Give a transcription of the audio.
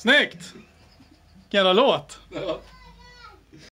Snyggt! Jävla låt! Ja.